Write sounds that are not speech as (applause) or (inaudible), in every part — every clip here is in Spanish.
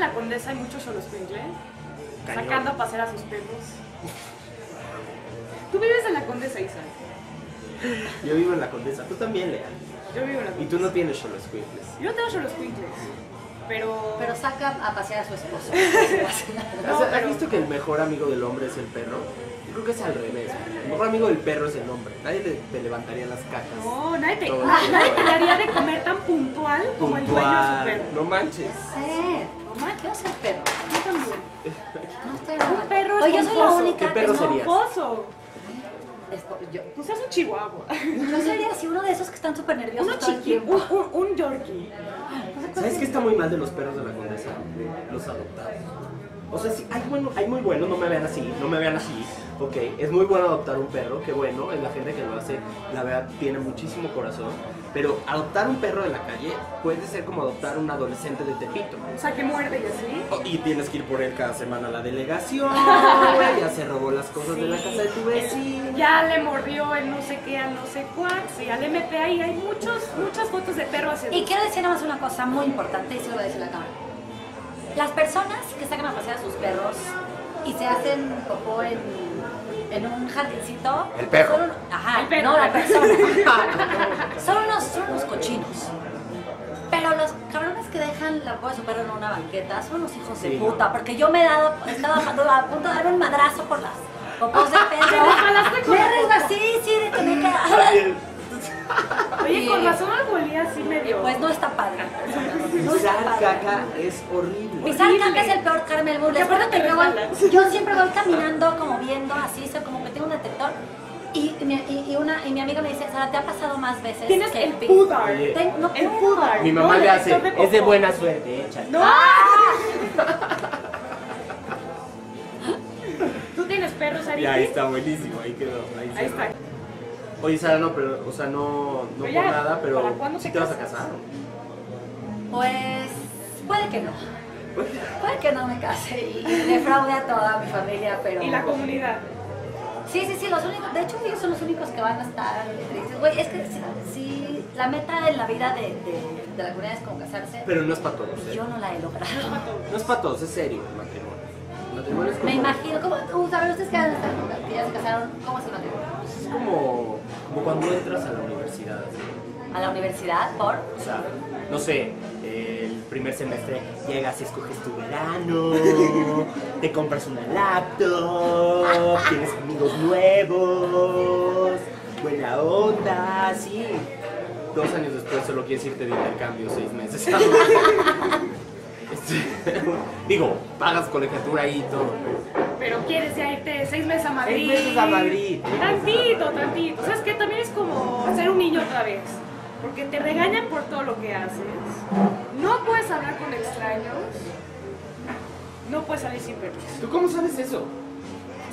en la Condesa hay muchos solos Cañón. sacando a pasear a sus perros. Tú vives en la Condesa, Isa. Yo vivo en la Condesa, tú también, Lea. Yo vivo en la Y Condesa. tú no tienes solo squinkles. Yo no tengo solos pero... Pero saca a pasear a su esposo. (laughs) No, ¿Has pero- visto que el mejor amigo del hombre es el perro? Yo creo que es al revés. El mejor amigo del perro es el hombre. Nadie le, te levantaría las cacas. No, nadie te, (laughs) nadie te daría de comer tan puntual como el dueño de su Puntual. perro. No manches. Sí, mamá, No estoy Un perro Oye, yo soy la única ¿Qué perro que no- serías? Esponjoso. Espo- Yo, Tú seas un chihuahua. yo sería así uno de esos que están súper nerviosos Uno todo el chiquito. tiempo. Un, un, un yorkie. ¿Sabes qué está muy mal de los perros de la condesa? Los adoptados. O sea, sí, hay, bueno, hay muy buenos, no me vean así, no me vean así. Ok, es muy bueno adoptar un perro, qué bueno, es la gente que lo hace, la verdad, tiene muchísimo corazón. Pero adoptar un perro de la calle puede ser como adoptar un adolescente de Tepito. O sea, que muerde y así. Oh, Y tienes que ir por él cada semana a la delegación, (laughs) güey, ya se robó las cosas de la casa de tu vecino. Ya le mordió el no sé qué al no sé cuál. Sí, al MP ahí hay muchos, muchas fotos de perros. Y quiero decir nada más una cosa muy importante, y se lo voy a decir la cámara. Las personas que sacan a pasear a sus perros y se hacen popó en, en un jardincito. El perro. ajá, El perro. no la persona. (laughs) son, unos, son unos cochinos. Pero los cabrones que dejan la popó de su perro en una banqueta son unos hijos de puta. no. Porque yo me he dado, estaba a punto de darme un madrazo por las popós de (laughs) perro. Sí, sí, de tener que. (laughs) Oye, con razón olía así medio. Pues no está padre. No está Pisar padre. caca es horrible. Pisar caca es el peor Y aparte juro que yo, voy- resbalas. yo siempre voy caminando como viendo así, soy como que tengo un detector. Y, mi, y, y una, y mi amiga me dice, Sara, ¿te ha pasado más veces Tienes que el pudar. Ten- no El puedo. pudar. Mi mamá No, le hace, de es de buena suerte, échale. ¡No! ¡Ah! (laughs) ¿Tú tienes perros, Ari? Ya, ahí está buenísimo, ahí quedó. Ahí, está. Oye, Sara, no, pero, o sea, no, no Pero por nada, pero ¿para cuándo ¿sí te vas a casar? Pues puede que no. Pues, Puede que no me case y defraude a toda mi familia, pero... Y la comunidad. Sí, sí, sí, los únicos, de hecho ellos son los únicos que van a estar tristes. Güey, es que si, si la meta en la vida de, de, de la comunidad es como casarse, Pero no es para todos, ¿eh? yo no la he logrado. No es para todos, es serio el matrimonio. El matrimonio es como, Me imagino, ¿cómo, saben ustedes que, ya se casaron? ¿Cómo es el matrimonio? es como, como cuando entras a la universidad. ¿A la universidad? ¿Por? O sea, no sé, el primer semestre llegas y escoges tu verano, te compras una laptop, tienes amigos nuevos, buena onda, sí. Dos años después solo quieres irte de intercambio seis meses. (laughs) Digo, pagas colegiatura y todo. Pero quieres ya irte seis meses a Madrid. Seis meses a Madrid. Tantito, tantito. ¿Sabes qué? También es como ser un niño otra vez. Porque te regañan por todo lo que haces. No puedes hablar con extraños. No puedes salir sin permiso. ¿Tú cómo sabes eso?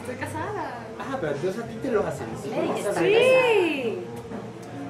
Estoy casada. Ah, pero entonces a ti te lo hacen. ¿sí? Sí.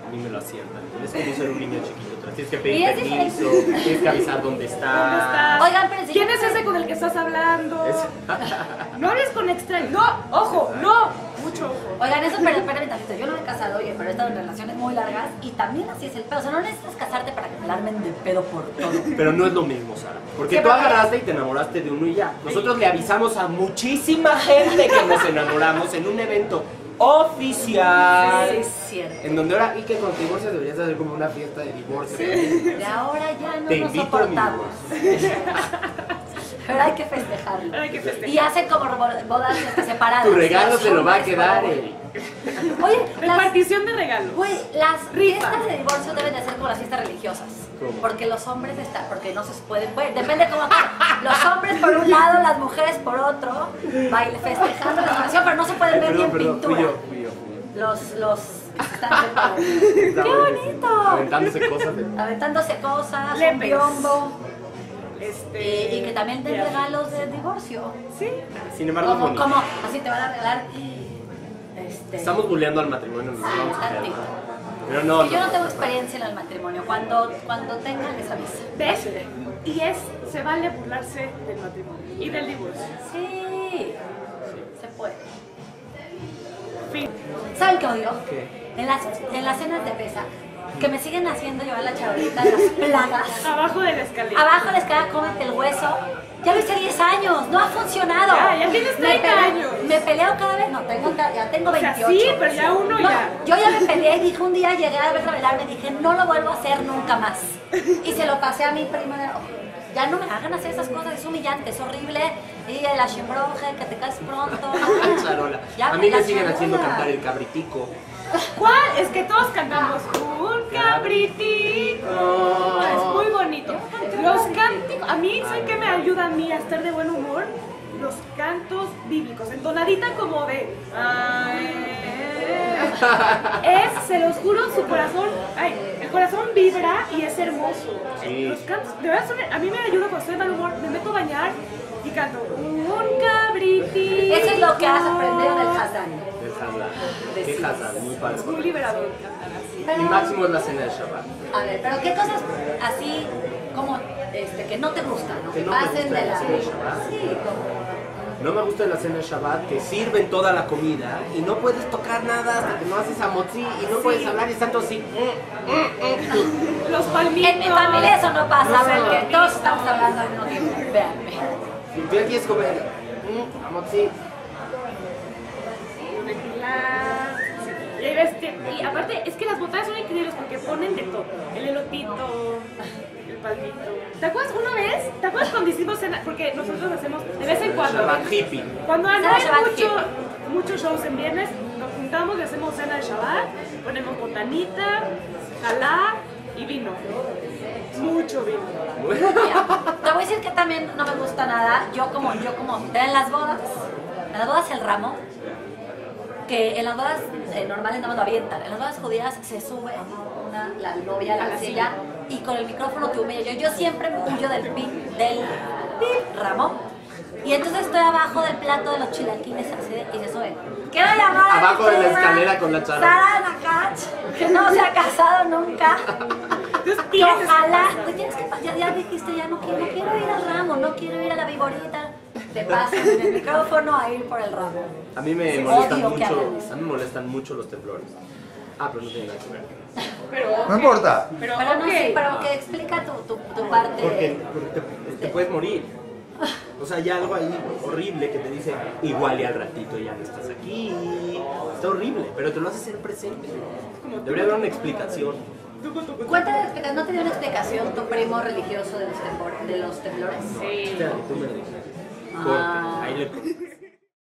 A mí me lo hacían también. Es como ser un niño chiquito. Tienes que pedir permiso, tienes que avisar dónde estás. ¿Dónde estás? Oigan, pero si ¿Quién es ese con el que estás hablando? Es- (laughs) No hables con extraños. No, ojo, no. Mucho ojo. Oigan, eso, pero espérame tantito. Yo no me he casado, oye, pero he estado en relaciones muy largas y también así es el pedo. O sea, no necesitas casarte para que te la armen de pedo por todo. (laughs) Pero no es lo mismo, Sara. Porque Sí, tú agarraste y te enamoraste de uno y ya. Nosotros le avisamos a muchísima gente que nos enamoramos en un evento oficial. Sí, es cierto. En donde ahora, y que cuando te divorcias deberías hacer como una fiesta de divorcio. De ahora ya no Te nos soportamos. Pero hay que festejarlo. Hay que festejar. Y hacen como bo- bodas este, separadas. Tu regalo se lo va a quedar. (laughs) Oye, Repartición de regalos. güey, las fiestas de divorcio deben de ser como las fiestas religiosas. ¿Cómo? Porque los hombres están, porque no se pueden, bueno, depende cómo Los hombres por un lado, las mujeres por otro, baile festejando la diversión, pero no se pueden ver ni Perdón, en perdón, fui pintura. yo, fui yo. fui yo. Los, los. (laughs) ¡Qué bonito! Aventándose cosas de... Aventándose cosas, un Lepes. biombo. Este. Y, y que también den regalos de divorcio. Sí. Sin embargo, Como, bonito. como, así te van a regalar. Este, Estamos bulleando al matrimonio, nos Sí, tantito. Pero no, yo no no. tengo experiencia en el matrimonio. Cuando, cuando tengan, les avisa. ¿Ves? Y es, se vale burlarse del matrimonio y del divorcio. Sí, se puede. Fin. ¿Saben qué odio? ¿Qué? En las, en las cenas de mesa, que me siguen haciendo llevar la charolita de las plagas. (laughs) Abajo de la escalera. Abajo de la escalera, cómete el hueso. Ya lo hice 10 años, no ha funcionado. Ya, ya tienes Me 30 peleo- años. Me peleo cada vez, no, tengo, ya tengo O sea, 28. sí, pero ya uno No, ya. Yo ya me peleé y dije un día, llegué a verla bailar, me dije, no lo vuelvo a hacer nunca más. Y se lo pasé a mi prima de, "Oh, ya no me hagan hacer esas cosas, es humillante, es horrible. Y el ashembroje, que te caes pronto. Ay, (laughs) charola. Ya, A mí la me siguen haciendo cantar el cabritico. ¿Cuál? Es que todos cantamos un cabritito. Es muy bonito. Los cánticos, a mí, ¿saben qué me ayuda a mí a estar de buen humor? Los cantos bíblicos, entonadita como de... Es, se los juro, su corazón, ay, el corazón vibra y es hermoso. Sí. Los cantos, de verdad, son- a mí me ayuda cuando estoy de mal humor, me meto a bañar y canto un cabritito. Eso es lo que has aprendido del Hazán. El Hazard. Qué Hazard, muy padre. Es muy liberador cantar así. Pero, máximo es la cena de Shabbat. a ver, pero ¿qué cosas así como este, que no te gustan? ¿no? Que no gusta de de la la... cena de Shabbat. Sí, como... No me gusta en la cena de Shabbat que sirven toda la comida y no puedes tocar nada hasta que no haces amotzi y no puedes hablar y están todos así. mm, mm, mm. Los palmitos. En mi familia eso no pasa, No porque el todos estamos hablando al mismo tiempo. Véanme. Y tú ya quieres comer. mm, amotzi. Y, aparte, es que las botanas son increíbles porque ponen de todo. El elotito, el palmito. ¿Te acuerdas una vez? ¿Te acuerdas cuando hicimos cena? Porque nosotros hacemos de vez en cuando. Shabbat hippie. Cuando no hay mucho, muchos shows en viernes, nos juntamos y hacemos cena de Shabbat. Ponemos botanita, jalá y vino. Mucho vino. Mira, te voy a decir que también no me gusta nada. Yo como, yo como, en las bodas, en las bodas el ramo, que en las bodas eh, normales no me lo avientan. En las bodas judías se sube una, la novia a la, A la silla y con el micrófono te humilla. Yo, yo siempre me huyo del pin, del pin ramo. Y entonces estoy abajo del plato de los chilaquiles así de- y se sube. Quiero llamar a mi Abajo de la prima, escalera con la charola. Sara Nakach, que no se ha casado nunca. Y ojalá, tú tienes que, ya, ya dijiste, ya no quiero, no quiero ir al ramo, no quiero ir a la viborita. Te pasan en el micrófono a ir por el ramo. A mí me Sí, molestan que mucho. eso. A mí me molestan mucho los temblores. Ah, pero no tiene nada que ver. Pero, No importa. pero, Pero no sé, pero que explica tu, tu, tu parte. Porque, porque te, te puedes morir. O sea, hay algo ahí horrible que te dice, igual y al ratito ya no estás aquí. Está horrible, pero te lo hace ser presente. Debería haber una explicación. Cuéntame, explica- ¿no te dio una explicación tu primo religioso de los, de los temblores? Sí. Espérate, tú me lo dices. Ah. Ahí le